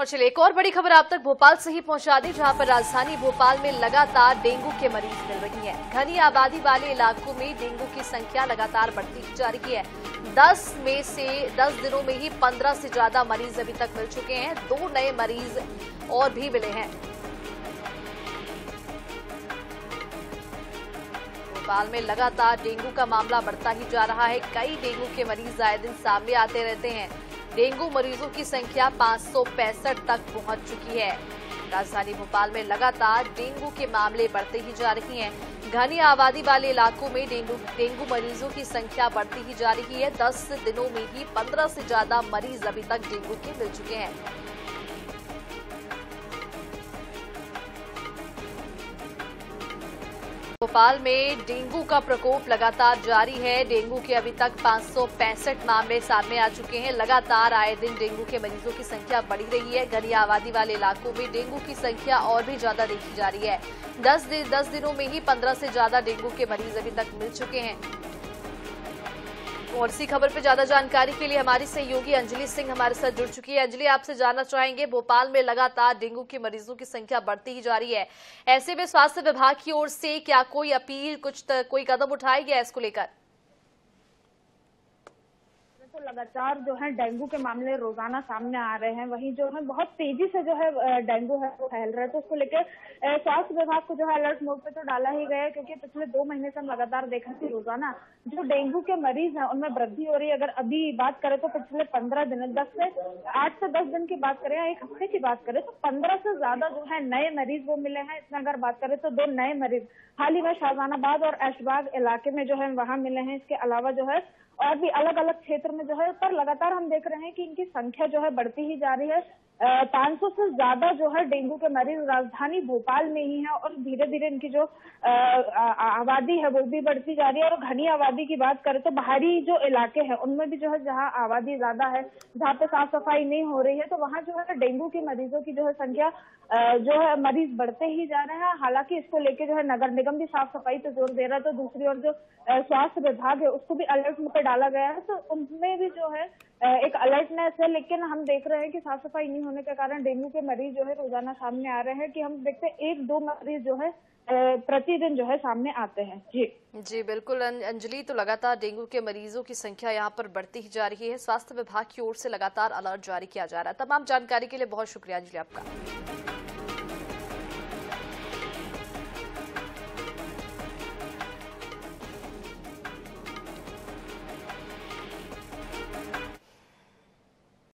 और चलिए एक और बड़ी खबर आप तक भोपाल से ही पहुँचा दी, जहाँ पर राजधानी भोपाल में लगातार डेंगू के मरीज़ मिल रही हैं। घनी आबादी वाले इलाकों में डेंगू की संख्या लगातार बढ़ती जा रही है। 10 में से 10 दिनों में ही 15 से ज़्यादा मरीज़ अभी तक मिल चुके हैं। दो नए मरीज़ और भी मिले हैं। भोपाल में लगातार डेंगू का मामला बढ़ता ही जा रहा है। कई डेंगू के मरीज़ आए दिन सामने आते रहते हैं। डेंगू मरीजों की संख्या पाँच तक पहुँच चुकी है। राजधानी भोपाल में लगातार डेंगू के मामले बढ़ते ही जा रही हैं। घनी आबादी वाले इलाकों में डेंगू डेंगू मरीजों की संख्या बढ़ती ही जा रही है। 10 दिनों में ही 15 से ज़्यादा मरीज़ अभी तक डेंगू के मिल चुके हैं। भोपाल में डेंगू का प्रकोप लगातार जारी है। डेंगू के अभी तक पाँच मामले सामने आ चुके हैं। लगातार आए दिन डेंगू के मरीजों की संख्या बढ़ी रही है। घनी आबादी वाले इलाकों में डेंगू की संख्या और भी ज़्यादा देखी जा रही है। दस दिन, दस दिनों में ही पंद्रह से ज़्यादा डेंगू के मरीज़ अभी तक मिल चुके हैं। और इसी खबर पर ज़्यादा जानकारी के लिए हमारी सहयोगी अंजलि सिंह हमारे साथ जुड़ चुकी है। अंजलि, आपसे जानना चाहेंगे, भोपाल में लगातार डेंगू के मरीजों की संख्या बढ़ती ही जा रही है। ऐसे में स्वास्थ्य विभाग की ओर से क्या कोई अपील, कुछ कोई कदम उठाया गया इसको लेकर? तो लगातार जो है डेंगू के मामले रोज़ाना सामने आ रहे हैं। वहीं जो है बहुत तेज़ी से जो है डेंगू है वो फैल रहा है। तो उसको लेकर स्वास्थ्य विभाग को जो है अलर्ट मोड पे तो डाला ही गया है, क्योंकि पिछले दो महीने से हम लगातार देखा कि रोज़ाना जो डेंगू के मरीज़ हैं, उनमें वृद्धि हो रही है। अगर अभी बात करें तो पिछले पंद्रह दिन, दस से आठ से दस दिन की बात करें या एक हफ़्ते की बात करें तो पंद्रह से ज़्यादा जो है नए मरीज़ वो मिले हैं। इसमें अगर बात करें तो दो नए मरीज़, हाल ही में शाहजहानाबाद और ऐशबाग इलाके में जो है वहाँ मिले हैं। इसके अलावा जो है और भी अलग अलग क्षेत्र में जो है, पर लगातार हम देख रहे हैं कि इनकी संख्या जो है बढ़ती ही जा रही है। पाँच सौ से ज़्यादा जो है डेंगू के मरीज़ राजधानी भोपाल में ही है और धीरे धीरे इनकी जो आबादी है वो भी बढ़ती जा रही है। और घनी आबादी की बात करें तो बाहरी जो इलाके हैं, उनमें भी जो है जहाँ आबादी ज़्यादा है, जहाँ पे साफ़ सफ़ाई नहीं हो रही है तो वहाँ जो है डेंगू के मरीजों की जो है संख्या जो है मरीज़ बढ़ते ही जा रहे हैं। हालाँकि इसको लेके जो है नगर निगम भी साफ़ सफ़ाई पे ज़ोर दे रहा है तो दूसरी ओर जो स्वास्थ्य विभाग है, उसको भी अलर्ट पे डाला गया है। तो उनमें भी जो है एक अलर्टनेस है, लेकिन हम देख रहे हैं कि साफ़ सफ़ाई नहीं होने के कारण डेंगू के मरीज़ जो है रोज़ाना सामने आ रहे हैं कि हम देखते हैं एक दो मरीज़ जो है प्रतिदिन जो है सामने आते हैं। जी। जी, बिल्कुल। अंजलि तो लगातार डेंगू के मरीजों की संख्या यहाँ पर बढ़ती ही जा रही है। स्वास्थ्य विभाग की ओर से लगातार अलर्ट जारी किया जा रहा है। तमाम जानकारी के लिए बहुत शुक्रिया अंजलि आपका।